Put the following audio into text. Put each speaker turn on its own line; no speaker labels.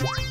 What?